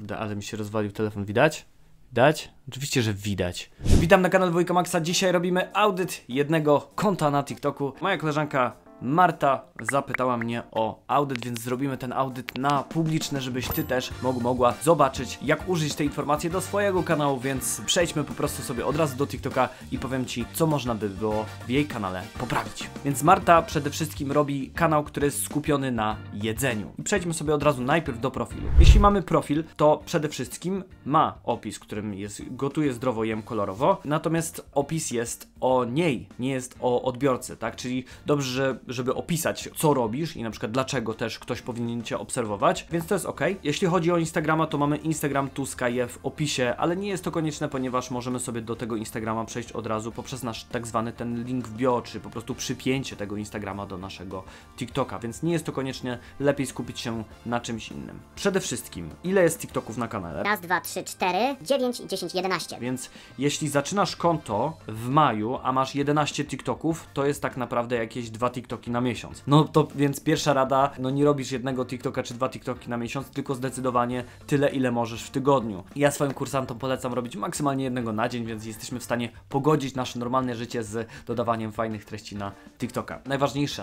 Kurde, ale mi się rozwalił telefon, widać? Widać? Oczywiście, że widać. Witam na kanale Wojka Maxa. Dzisiaj robimy audyt jednego konta na TikToku. Moja koleżanka Marta zapytała mnie o audyt, więc zrobimy ten audyt na publiczne, żebyś ty też mógł, mogła zobaczyć, jak użyć tej informacji do swojego kanału, więc przejdźmy po prostu sobie od razu do TikToka i powiem ci, co można by było w jej kanale poprawić. Więc Marta przede wszystkim robi kanał, który jest skupiony na jedzeniu. I przejdźmy sobie od razu najpierw do profilu. Jeśli mamy profil, to przede wszystkim ma opis, którym jest gotuje zdrowo, jem kolorowo, natomiast opis jest o niej, nie jest o odbiorcy, tak? Czyli dobrze, że żeby opisać, co robisz i na przykład dlaczego też ktoś powinien Cię obserwować, więc to jest ok. Jeśli chodzi o Instagrama, to mamy Instagram Tuska je w opisie, ale nie jest to konieczne, ponieważ możemy sobie do tego Instagrama przejść od razu poprzez nasz tak zwany ten link w bio, czy po prostu przypięcie tego Instagrama do naszego TikToka, więc nie jest to koniecznie, lepiej skupić się na czymś innym. Przede wszystkim, ile jest TikToków na kanale? Raz, dwa, trzy, cztery, dziewięć, dziesięć, jedenaście. Więc jeśli zaczynasz konto w maju, a masz 11 TikToków, to jest tak naprawdę jakieś dwa TikToki na miesiąc. No to więc pierwsza rada, no nie robisz jednego TikToka czy dwa TikToki na miesiąc, tylko zdecydowanie tyle, ile możesz w tygodniu. Ja swoim kursantom polecam robić maksymalnie jednego na dzień, więc jesteśmy w stanie pogodzić nasze normalne życie z dodawaniem fajnych treści na TikToka. Najważniejsze,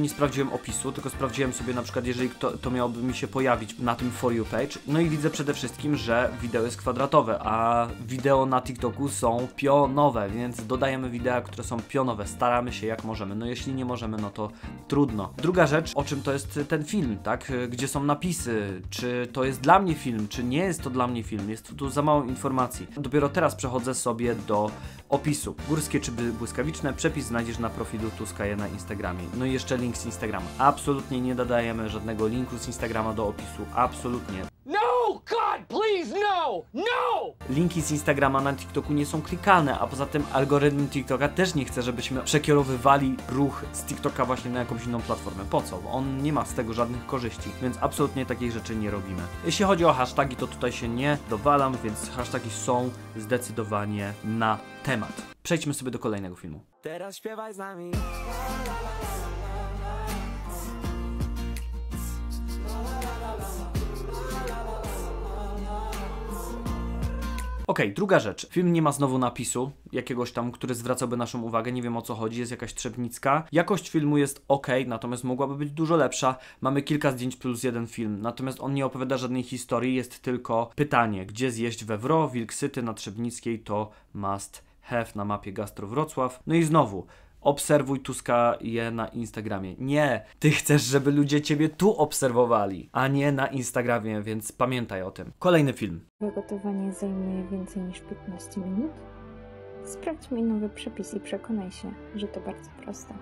nie sprawdziłem opisu, tylko sprawdziłem sobie na przykład, jeżeli to, to miałoby mi się pojawić na tym For You page. No i widzę przede wszystkim, że wideo jest kwadratowe, a wideo na TikToku są pionowe, więc dodajemy wideo, które są pionowe. Staramy się jak możemy. No jeśli nie możemy, no to trudno. Druga rzecz, o czym to jest ten film, tak? Gdzie są napisy, czy to jest dla mnie film, czy nie jest to dla mnie film. Jest tu za mało informacji. Dopiero teraz przechodzę sobie do opisu. Górskie czy błyskawiczne, przepis znajdziesz na profilu Tuskaje na Instagramie. No i jeszcze link z Instagrama. Absolutnie nie dodajemy żadnego linku z Instagrama do opisu. Absolutnie. No! God, please, no! No! Linki z Instagrama na TikToku nie są klikalne, a poza tym algorytm TikToka też nie chce, żebyśmy przekierowywali ruch z TikToka właśnie na jakąś inną platformę. Po co? Bo on nie ma z tego żadnych korzyści, więc absolutnie takiej rzeczy nie robimy. Jeśli chodzi o hasztagi, to tutaj się nie dowalam, więc hasztagi są zdecydowanie na temat. Przejdźmy sobie do kolejnego filmu. Teraz śpiewaj z nami. Okej, druga rzecz. Film nie ma znowu napisu, jakiegoś tam, który zwracałby naszą uwagę, nie wiem o co chodzi, jest jakaś trzepnicka. Jakość filmu jest ok, natomiast mogłaby być dużo lepsza. Mamy kilka zdjęć plus jeden film, natomiast on nie opowiada żadnej historii, jest tylko pytanie, gdzie zjeść we Wro, Wilk Syty na Trzebnickiej to must have na mapie Gastro Wrocław. No i znowu, obserwuj Tuska je na Instagramie. Nie, ty chcesz, żeby ludzie ciebie tu obserwowali, a nie na Instagramie, więc pamiętaj o tym. Kolejny film. Gotowanie zajmuje więcej niż 15 minut? Sprawdź mój nowy przepis i przekonaj się, że to bardzo proste.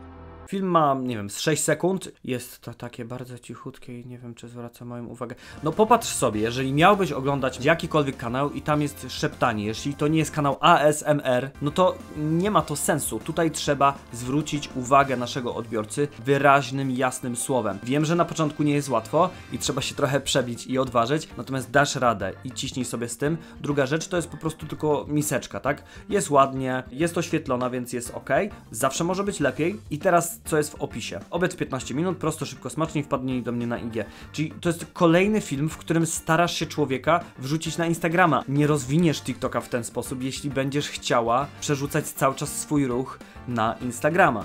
Film ma, nie wiem, z 6 sekund. Jest to takie bardzo cichutkie i nie wiem, czy zwraca moją uwagę. No popatrz sobie, jeżeli miałbyś oglądać jakikolwiek kanał i tam jest szeptanie, jeśli to nie jest kanał ASMR, no to nie ma to sensu. Tutaj trzeba zwrócić uwagę naszego odbiorcy wyraźnym, jasnym słowem. Wiem, że na początku nie jest łatwo i trzeba się trochę przebić i odważyć, natomiast dasz radę i ciśnij sobie z tym. Druga rzecz to jest po prostu tylko miseczka, tak? Jest ładnie, jest oświetlona, więc jest ok. Zawsze może być lepiej. I teraz co jest w opisie. Obiad w 15 minut, prosto, szybko, smacznie, wpadnij do mnie na IG. Czyli to jest kolejny film, w którym starasz się człowieka wrzucić na Instagrama. Nie rozwiniesz TikToka w ten sposób, jeśli będziesz chciała przerzucać cały czas swój ruch na Instagrama.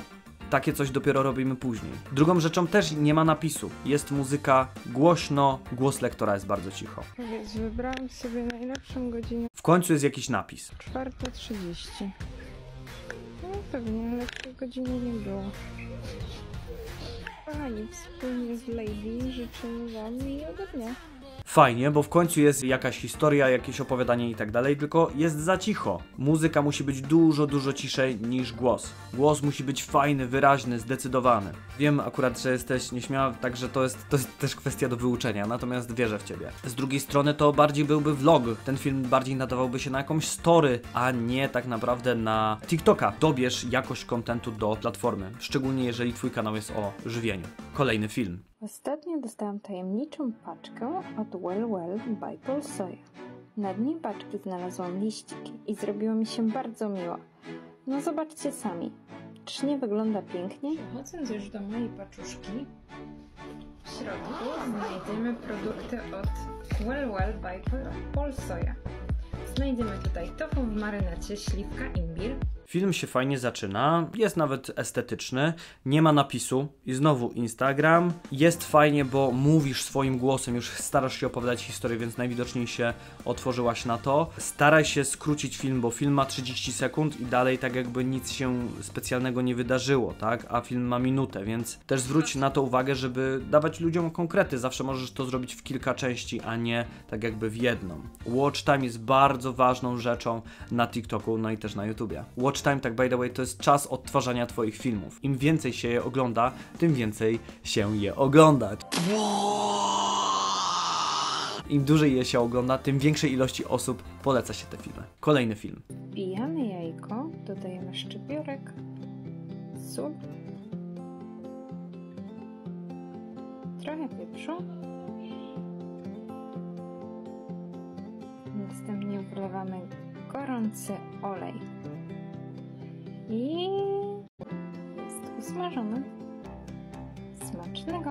Takie coś dopiero robimy później. Drugą rzeczą też nie ma napisu. Jest muzyka głośno, głos lektora jest bardzo cicho. Więc wybrałam sobie najlepszą godzinę W końcu jest jakiś napis. 4.30. Pewnie lepszej godziny nie było. Kochani, wspólnie z Lady życzymy Wam miłego dnia. Fajnie, bo w końcu jest jakaś historia, jakieś opowiadanie i tak dalej, tylko jest za cicho. Muzyka musi być dużo, dużo ciszej niż głos. Głos musi być fajny, wyraźny, zdecydowany. Wiem akurat, że jesteś nieśmiała, także to jest, to jest też kwestia do wyuczenia, natomiast wierzę w ciebie. Z drugiej strony to bardziej byłby vlog. Ten film bardziej nadawałby się na jakąś story, a nie tak naprawdę na TikToka. Dobierz jakość kontentu do platformy, szczególnie jeżeli twój kanał jest o żywieniu. Kolejny film. Ostatnio dostałam tajemniczą paczkę od Well Well by Paul. Na dnie paczki znalazłam liściki i zrobiło mi się bardzo miło. No zobaczcie sami. Czy nie wygląda pięknie? Przechodząc już do mojej paczuszki, w środku znajdziemy produkty od Well Well by Polsoja. Znajdziemy tutaj tofu w marynacie, śliwka, imbir, Film się fajnie zaczyna, jest nawet estetyczny, nie ma napisu i znowu Instagram. Jest fajnie, bo mówisz swoim głosem, już starasz się opowiadać historię, więc najwidoczniej się otworzyłaś na to. Staraj się skrócić film, bo film ma 30 sekund i dalej tak jakby nic się specjalnego nie wydarzyło, tak? A film ma minutę, więc też zwróć na to uwagę, żeby dawać ludziom konkrety. Zawsze możesz to zrobić w kilka części, a nie tak jakby w jedną. Watch time jest bardzo ważną rzeczą na TikToku, no i też na YouTubie. Watch time, tak by the way, to jest czas odtwarzania Twoich filmów. Im więcej się je ogląda, tym więcej się je oglądać. Im dłużej je się ogląda, tym większej ilości osób poleca się te filmy. Kolejny film. Wbijamy jajko, dodajemy szczypiorek, sól, trochę pieprzu. Następnie wlewamy gorący olej.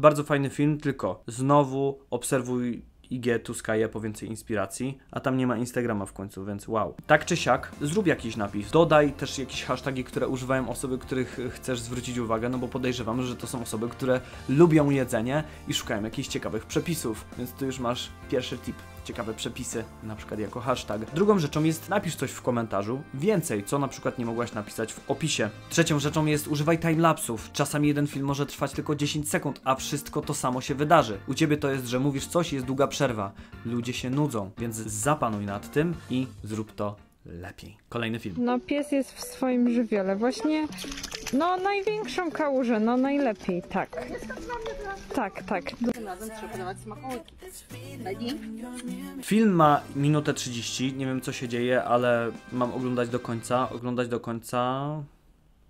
Bardzo fajny film, tylko znowu obserwuj IG Tuskaje po więcej inspiracji, a tam nie ma Instagrama w końcu, więc wow. Tak czy siak, zrób jakiś napis. Dodaj też jakieś hasztagi, które używają osoby, których chcesz zwrócić uwagę, no bo podejrzewam, że to są osoby, które lubią jedzenie i szukają jakichś ciekawych przepisów, więc tu już masz pierwszy tip ciekawe przepisy, na przykład jako hashtag. Drugą rzeczą jest napisz coś w komentarzu, więcej, co na przykład nie mogłaś napisać w opisie. Trzecią rzeczą jest używaj timelapsów. Czasami jeden film może trwać tylko 10 sekund, a wszystko to samo się wydarzy. U ciebie to jest, że mówisz coś, jest długa przerwa. Ludzie się nudzą, więc zapanuj nad tym i zrób to lepiej. Kolejny film. No pies jest w swoim żywiole. Właśnie, no największą kałużę, no najlepiej, tak. Tak, tak. Film ma minutę 30, nie wiem co się dzieje, ale mam oglądać do końca. Oglądać do końca.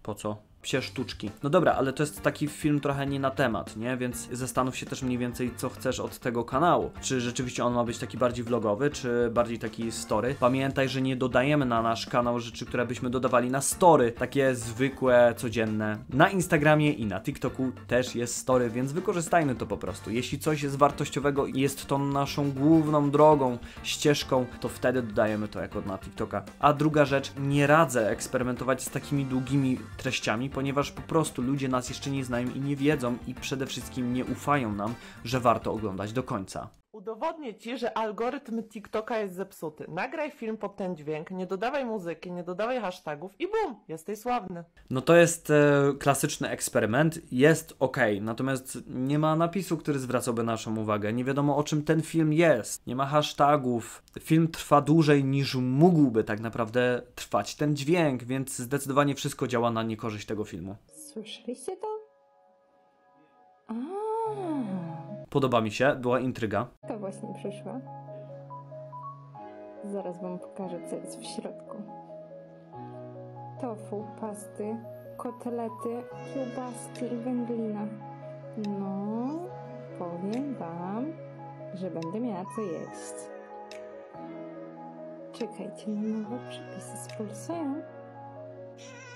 Po co? Psie sztuczki. No dobra, ale to jest taki film trochę nie na temat, nie? Więc zastanów się też mniej więcej, co chcesz od tego kanału. Czy rzeczywiście on ma być taki bardziej vlogowy, czy bardziej taki story. Pamiętaj, że nie dodajemy na nasz kanał rzeczy, które byśmy dodawali na story. Takie zwykłe, codzienne. Na Instagramie i na TikToku też jest story, więc wykorzystajmy to po prostu. Jeśli coś jest wartościowego i jest to naszą główną drogą, ścieżką, to wtedy dodajemy to jako na TikToka. A druga rzecz, nie radzę eksperymentować z takimi długimi treściami, ponieważ po prostu ludzie nas jeszcze nie znają i nie wiedzą i przede wszystkim nie ufają nam, że warto oglądać do końca. Udowodnię ci, że algorytm TikToka jest zepsuty. Nagraj film pod ten dźwięk, nie dodawaj muzyki, nie dodawaj hashtagów i bum, jesteś sławny. No to jest e, klasyczny eksperyment, jest ok, natomiast nie ma napisu, który zwracałby naszą uwagę. Nie wiadomo o czym ten film jest, nie ma hashtagów. Film trwa dłużej niż mógłby tak naprawdę trwać ten dźwięk, więc zdecydowanie wszystko działa na niekorzyść tego filmu. Słyszeliście to? A, Podoba mi się, była intryga. to właśnie przyszła. Zaraz wam pokażę, co jest w środku. Tofu, pasty, kotlety, kiełbaski i wędlina. No, powiem wam, że będę miała co jeść. Czekajcie na nowe przepisy z Pulseją.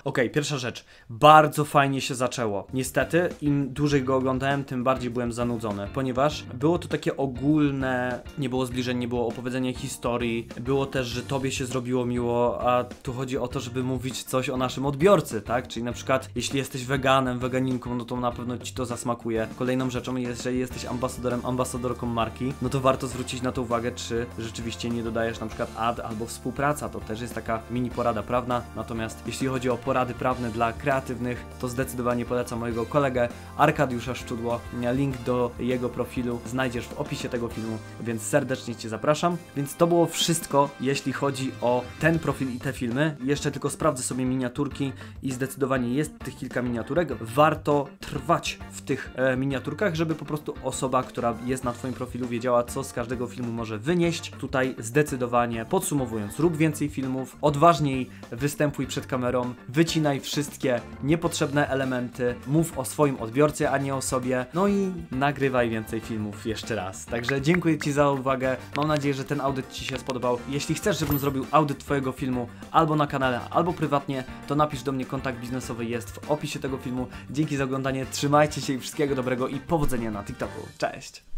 Okej, pierwsza rzecz. Bardzo fajnie się zaczęło. Niestety, im dłużej go oglądałem, tym bardziej byłem zanudzony, ponieważ było to takie ogólne, nie było zbliżeń, nie było opowiedzenia historii, było też, że tobie się zrobiło miło, a tu chodzi o to, żeby mówić coś o naszym odbiorcy, tak? Czyli na przykład, jeśli jesteś weganem, weganinką, no to na pewno ci to zasmakuje. Kolejną rzeczą że jesteś ambasadorem, ambasadorką marki, no to warto zwrócić na to uwagę, czy rzeczywiście nie dodajesz na przykład ad albo współpraca, to też jest taka mini porada prawna, natomiast jeśli chodzi o porady prawne dla kreatywnych, to zdecydowanie polecam mojego kolegę Arkadiusza Szczudło. Link do jego profilu znajdziesz w opisie tego filmu, więc serdecznie Cię zapraszam. Więc to było wszystko, jeśli chodzi o ten profil i te filmy. Jeszcze tylko sprawdzę sobie miniaturki i zdecydowanie jest tych kilka miniaturek. Warto trwać w tych e, miniaturkach, żeby po prostu osoba, która jest na Twoim profilu wiedziała, co z każdego filmu może wynieść. Tutaj zdecydowanie podsumowując, rób więcej filmów, odważniej występuj przed kamerą, wyciągnij wycinaj wszystkie niepotrzebne elementy, mów o swoim odbiorcy, a nie o sobie, no i nagrywaj więcej filmów jeszcze raz. Także dziękuję Ci za uwagę, mam nadzieję, że ten audyt Ci się spodobał. Jeśli chcesz, żebym zrobił audyt Twojego filmu albo na kanale, albo prywatnie, to napisz do mnie kontakt biznesowy jest w opisie tego filmu. Dzięki za oglądanie, trzymajcie się i wszystkiego dobrego i powodzenia na TikToku. Cześć!